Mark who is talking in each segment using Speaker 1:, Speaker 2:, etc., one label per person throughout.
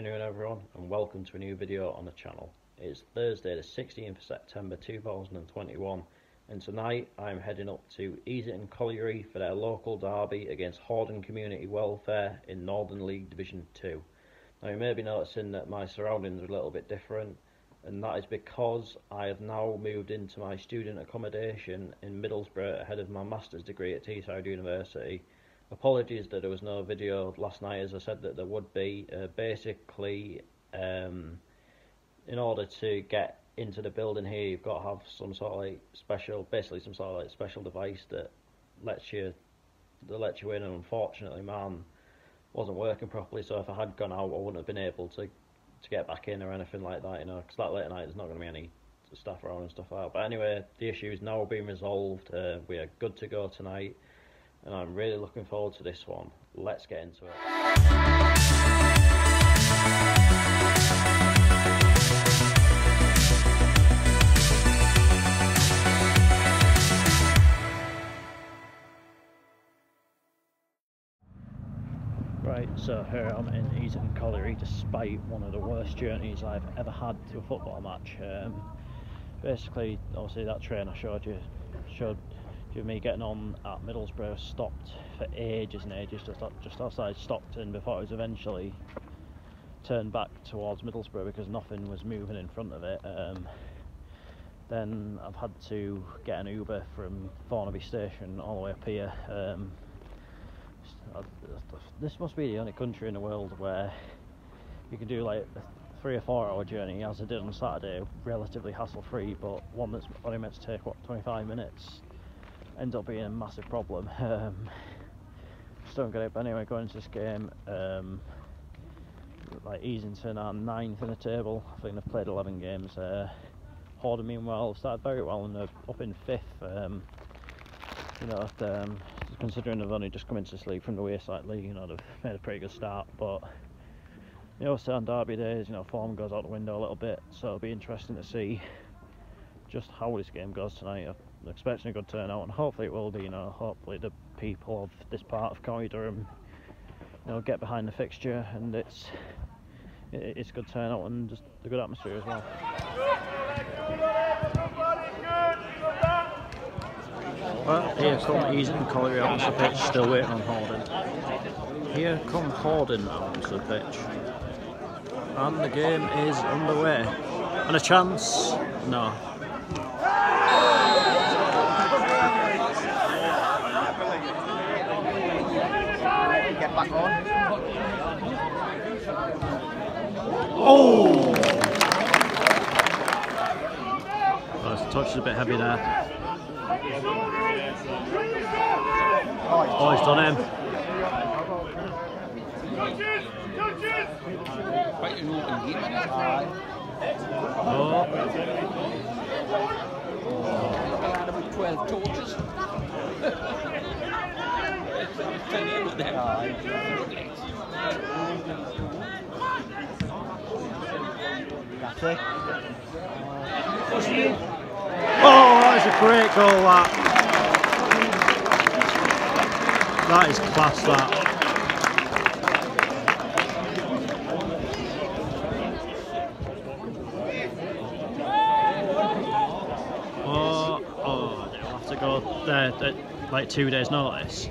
Speaker 1: afternoon everyone and welcome to a new video on the channel. It's Thursday the 16th of September 2021 and tonight I'm heading up to Easington Colliery for their local derby against Horden Community Welfare in Northern League Division 2. Now you may be noticing that my surroundings are a little bit different and that is because I have now moved into my student accommodation in Middlesbrough ahead of my master's degree at Teesside University apologies that there was no video last night. As I said that there would be uh, basically um, in order to get into the building here you've got to have some sort of like special basically some sort of like special device that lets you that lets you in and unfortunately man, wasn't working properly. So if I had gone out I wouldn't have been able to to get back in or anything like that you know because that late at night there's not going to be any stuff around and stuff like that. But anyway the issue is now being resolved. Uh, we are good to go tonight and I'm really looking forward to this one. Let's get into it. Right, so here I'm in Easington Colliery despite one of the worst journeys I've ever had to a football match. Um, basically, obviously that train I showed you showed with me getting on at Middlesbrough stopped for ages and ages just just outside Stockton before it was eventually turned back towards Middlesbrough because nothing was moving in front of it. Um, then I've had to get an Uber from Thornaby Station all the way up here. Um, this must be the only country in the world where you can do like a three or four hour journey as I did on Saturday, relatively hassle free, but one that's only meant to take what 25 minutes ends up being a massive problem. Um, just don't get it. But anyway, going into this game, um, like Easington are ninth in the table. I think they've played 11 games. Uh, meanwhile, started very well and they're up in fifth. Um, you know, um, considering they've only just come into this league from the Wearside League, you know, they've made a pretty good start. But you know, on derby days, you know, form goes out the window a little bit. So it'll be interesting to see just how this game goes tonight expecting a good turnout, and hopefully it will be. You know, hopefully the people of this part of County Durham, you know, get behind the fixture, and it's it's a good turnout and just a good atmosphere as well. Well, here come Easington Colliery out onto the pitch, still waiting on Horden. Here come Horden out onto the pitch. And the game is underway. And a chance? No, Oh! Well, his touch is a bit heavy there. Oh, he's done him. Quite an open game. Oh. 12 torches. Oh, that is a great goal, that. That is class, that. Oh, oh, go there like two days' notice.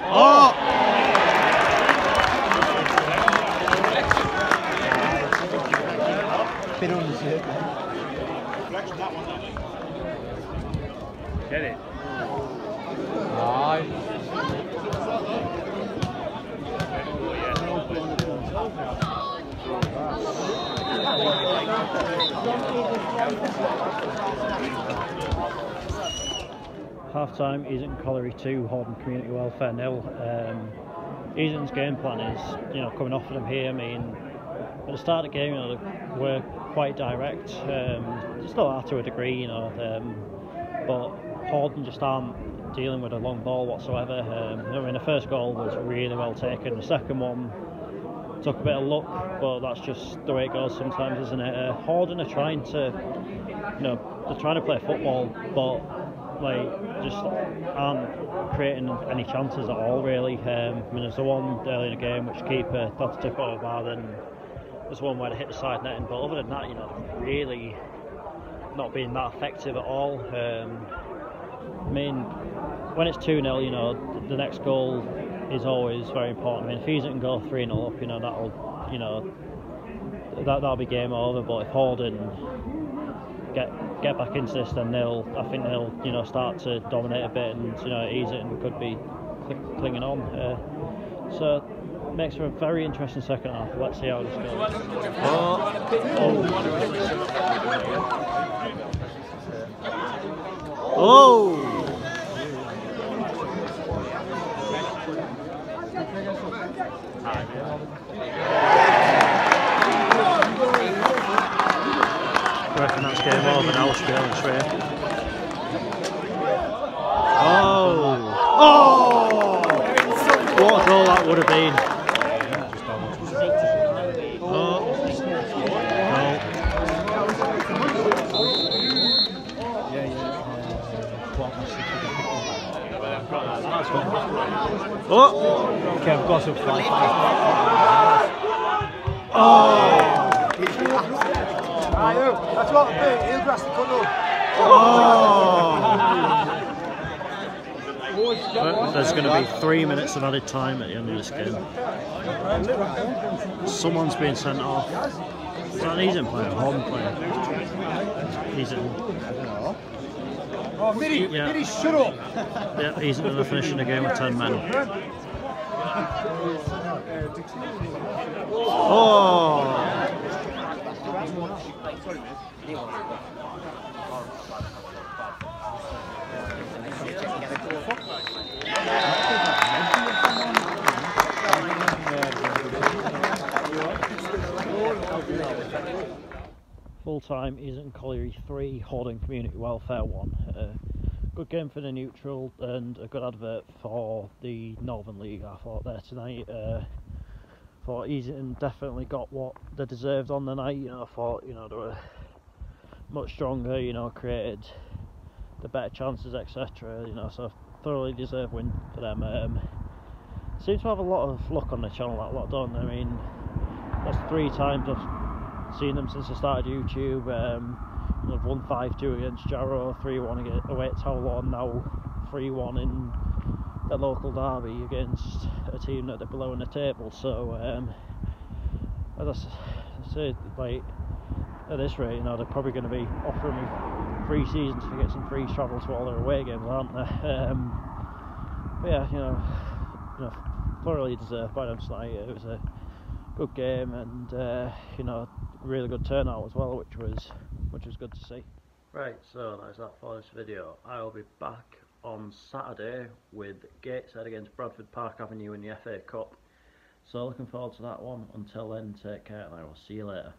Speaker 1: Oh! Been on the Get it. Half time, Easington Colliery 2, Horden Community Welfare nil. Um, Easington's game plan is, you know, coming off of them here. I mean, at the start of the game, you know, were quite direct, um, still are to a degree, you know, um, but Horden just aren't dealing with a long ball whatsoever. Um, I mean, the first goal was really well taken. The second one took a bit of luck, but that's just the way it goes sometimes, isn't it? Uh, Horden are trying to, you know, they're trying to play football, but like just aren't creating any chances at all really. Um, I mean, there's the one early in the game which keeper Dr. Tico then was one where they hit the side netting, but other than that, you know, really not being that effective at all. Um, I mean, when it's 2 0, you know, the next goal is always very important. I mean, if Easington can go 3 0 up, you know, that'll, you know, that, that'll be game over. But if Horden get get back into this, then they'll, I think they'll, you know, start to dominate a bit and, you know, Easington could be clinging on. Uh, so, makes for a very interesting second half. Let's see how this goes.
Speaker 2: Oh! oh.
Speaker 1: I reckon that's game over now, Australian straight. Oh! Oh! What a goal that would have been. Oh! Oh!
Speaker 2: That's what he'll grass the.
Speaker 1: But there's going to be three minutes of added time at the end of this game. Someone's being sent off. Is that an Easington player? Home player? Easington.
Speaker 2: Oh, Miri,
Speaker 1: Yeah.
Speaker 2: Miri, shut up.
Speaker 1: Yeah, Easington are finishing the game with 10 men. Oh! Full time is in Colliery 3, Horden Community Welfare 1. Good game for the neutral and a good advert for the Northern League, I thought, there tonight. Uh, thought Easington definitely got what they deserved on the night. You know, I thought, you know, they were much stronger, you know, created the better chances, etc. You know, so thoroughly deserved win for them. Um, to have a lot of luck on the channel, that lot, don't they? I mean, that's three times I've seen them since I started YouTube. Um, I've won 5 2 against Jarrow, 3 1 away at Tow Law now 3 1 in the local derby against a team that are below in the table. So, um, as I said, like at this rate, you know, they're probably going to be offering me free seasons to get some free travel to all their away games, aren't they? Um, but yeah, you know, you know, thoroughly deserved by them tonight. It was a good game and uh, you know, really good turnout as well, which was which was good to see. Right, so that's that for this video. I will be back on Saturday with Gateshead against Bradford Park Avenue in the FA Cup. So looking forward to that one. Until then, take care and I will see you later.